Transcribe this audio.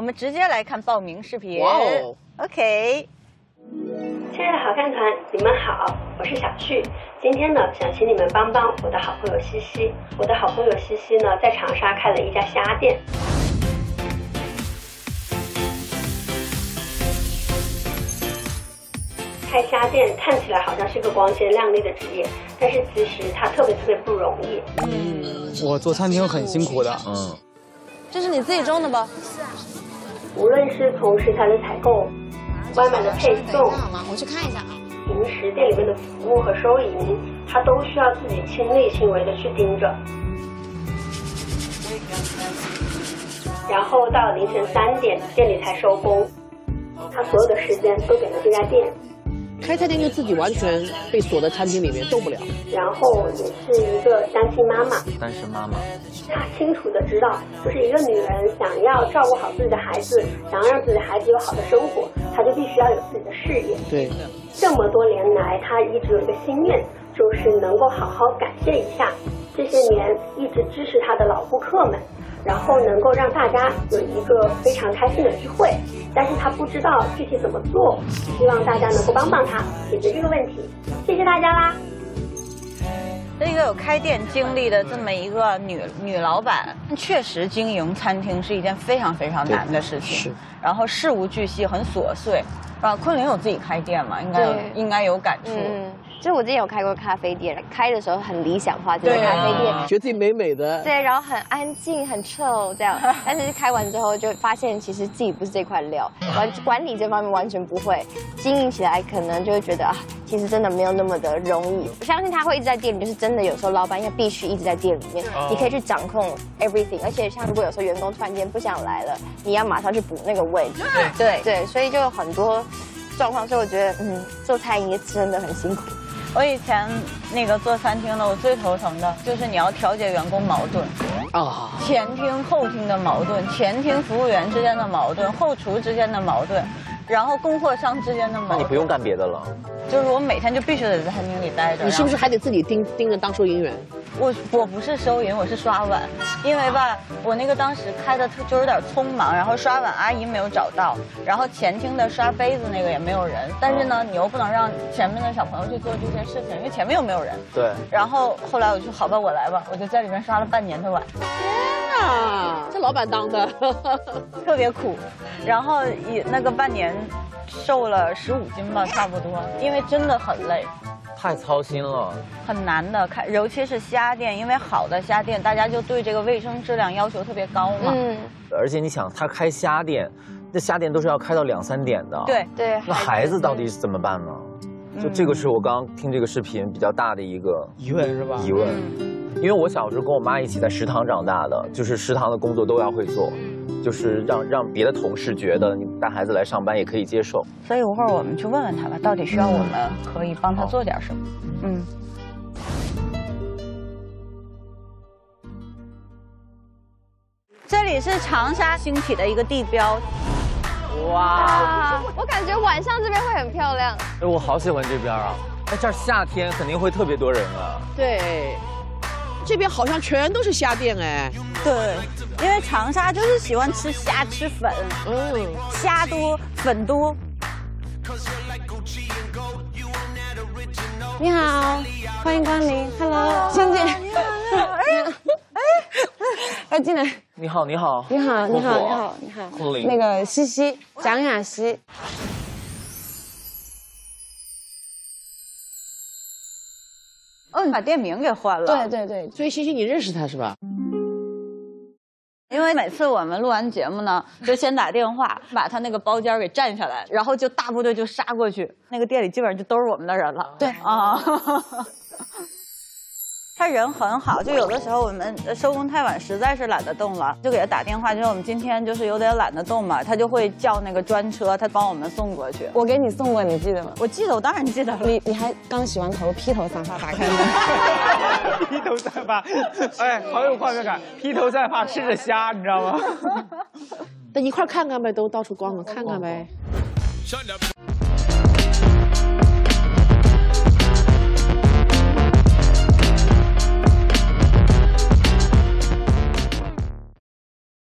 们直接来看报名视频。哇哦，OK。亲爱的好看团，你们好，我是小旭。今天呢，想请你们帮帮我的好朋友西西。我的好朋友西西呢，在长沙开了一家虾店。开虾店看起来好像是个光鲜亮丽的职业，但是其实它特别特别不容易。嗯我做餐厅很辛苦的，嗯，这是你自己种的吧？无论是从食材的采购、外卖的配送、好吗？我去看一下啊。平时店里面的服务和收银，他都需要自己亲力亲为的去盯着。然后到凌晨三点，店里才收工。他所有的时间都给了这家店，开餐厅就自己完全被锁在餐厅里面动不了。然后也是一个单亲妈妈。单身妈妈，她清楚的知道，就是一个女人想要照顾好自己的孩子，想要让自己的孩子有好的生活，她就必须要有自己的事业。对，这么多年来，她一直有一个心愿，就是能够好好感谢一下这些年一直支持她的老顾客们，然后能够让大家有一个非常开心的聚会。但是他不知道具体怎么做，希望大家能够帮帮他解决这个问题。谢谢大家啦！这一个有开店经历的这么一个女女老板，确实经营餐厅是一件非常非常难的事情。是。然后事无巨细，很琐碎。啊，昆凌有自己开店嘛？应该有应该有感触。嗯，就是我之前有开过咖啡店，开的时候很理想化，这个对啊咖啡店。觉得自己美美的。对，然后很安静，很 chill 这样。但是开完之后就发现，其实自己不是这块料，完 管理这方面完全不会，经营起来可能就会觉得啊，其实真的没有那么的容易。我相信他会一直在店里，就是真的有时候老板要必须一直在店里面，你可以去掌控 everything。而且像如果有时候员工突然间不想来了，你要马上去补那个位置。对对，所以就有很多状况，所以我觉得嗯，做餐饮业真的很辛苦。我以前那个做餐厅的，我最头疼的就是你要调解员工矛盾，啊，前厅后厅的矛盾，前厅服务员之间的矛盾，后厨之间的矛盾，然后供货商之间的矛盾。那你不用干别的了。就是我每天就必须得在餐厅里待着。你是不是还得自己盯盯着当收银员？我我不是收银，我是刷碗，因为吧，我那个当时开的就有点匆忙，然后刷碗阿姨没有找到，然后前厅的刷杯子那个也没有人，但是呢，你又不能让前面的小朋友去做这些事情，因为前面又没有人。对，然后后来我就好吧，我来吧，我就在里面刷了半年的碗，天啊，这老板当的。特别苦，然后也那个半年瘦了十五斤吧，差不多，因为真的很累。太操心了。很难的，开尤其是虾店，因为好的虾店，大家就对这个卫生质量要求特别高嘛。嗯，而且你想，他开虾店，那虾店都是要开到两三点的。。对，对。那孩子到底是怎么办呢？就这个是我刚刚听这个视频比较大的一个疑问是吧？疑问，因为我小时候跟我妈一起在食堂长大的，就是食堂的工作都要会做，就是让让别的同事觉得你带孩子来上班也可以接受。所以一会儿我们去问问他吧，到底需要我们可以帮他做点什么。嗯。这里是长沙兴起的一个地标，哇，啊，我感觉晚上这边会很漂亮。哎，我好喜欢这边啊！哎，这儿夏天肯定会特别多人啊。对，这边好像全都是虾店哎。对，因为长沙就是喜欢吃虾吃粉，嗯，虾多粉多。你好，欢迎光临，Hello，先进。你好，你好，哎，快进来。你好，你好，你好，你好，你好，你好。那个西西，蒋雅西。哦，你把店名给换了。对对对，所以欣欣你认识他是吧？因为每次我们录完节目呢，就先打电话把他那个包间给占下来，然后就大部队就杀过去，那个店里基本上就都是我们的人了。对啊。他人很好，就有的时候我们收工太晚，实在是懒得动了，就给他打电话，就是我们今天就是有点懒得动嘛，他就会叫那个专车，他帮我们送过去。我给你送过，你记得吗？我记得，我当然记得了。你你还刚洗完头，披头散发打开门。披头散发，哎，好有画面感。披头散发吃着虾，你知道吗？那一块看看呗，都到处逛逛看看呗。